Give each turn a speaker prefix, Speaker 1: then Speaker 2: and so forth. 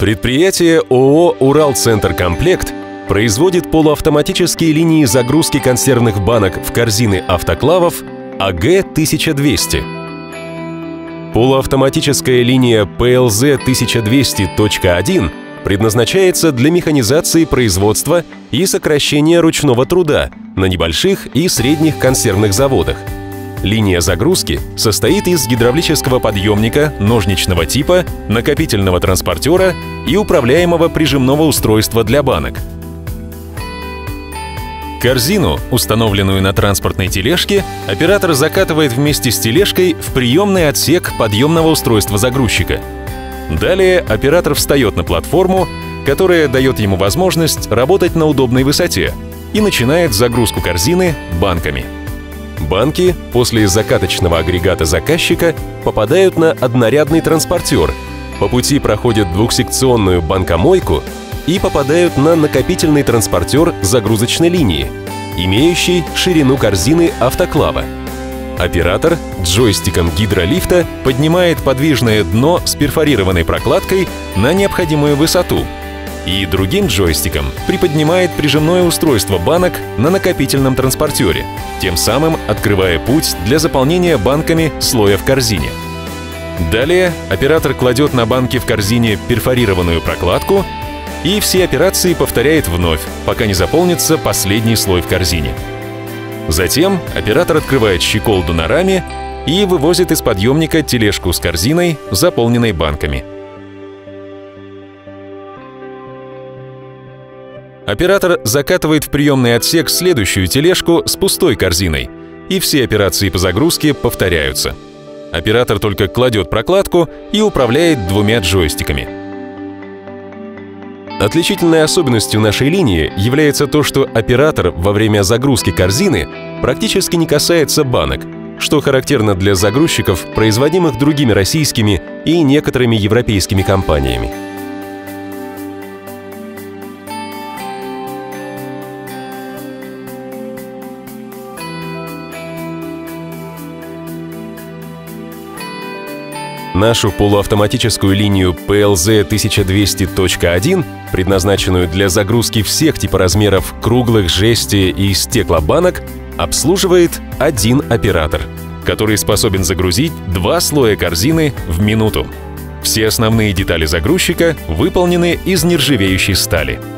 Speaker 1: Предприятие ООО «Урал-Центр Комплект» производит полуавтоматические линии загрузки консервных банок в корзины автоклавов АГ-1200. Полуавтоматическая линия PLZ-1200.1 предназначается для механизации производства и сокращения ручного труда на небольших и средних консервных заводах – Линия загрузки состоит из гидравлического подъемника ножничного типа, накопительного транспортера и управляемого прижимного устройства для банок. Корзину, установленную на транспортной тележке, оператор закатывает вместе с тележкой в приемный отсек подъемного устройства загрузчика. Далее оператор встает на платформу, которая дает ему возможность работать на удобной высоте и начинает загрузку корзины банками. Банки после закаточного агрегата заказчика попадают на однорядный транспортер, по пути проходят двухсекционную банкомойку и попадают на накопительный транспортер загрузочной линии, имеющий ширину корзины автоклава. Оператор джойстиком гидролифта поднимает подвижное дно с перфорированной прокладкой на необходимую высоту – и другим джойстиком приподнимает прижимное устройство банок на накопительном транспортере, тем самым открывая путь для заполнения банками слоя в корзине. Далее оператор кладет на банки в корзине перфорированную прокладку и все операции повторяет вновь, пока не заполнится последний слой в корзине. Затем оператор открывает щеколду на раме и вывозит из подъемника тележку с корзиной, заполненной банками – Оператор закатывает в приемный отсек следующую тележку с пустой корзиной, и все операции по загрузке повторяются. Оператор только кладет прокладку и управляет двумя джойстиками. Отличительной особенностью нашей линии является то, что оператор во время загрузки корзины практически не касается банок, что характерно для загрузчиков, производимых другими российскими и некоторыми европейскими компаниями. Нашу полуавтоматическую линию PLZ 1200.1, предназначенную для загрузки всех типоразмеров круглых, жести и стеклобанок, обслуживает один оператор, который способен загрузить два слоя корзины в минуту. Все основные детали загрузчика выполнены из нержавеющей стали –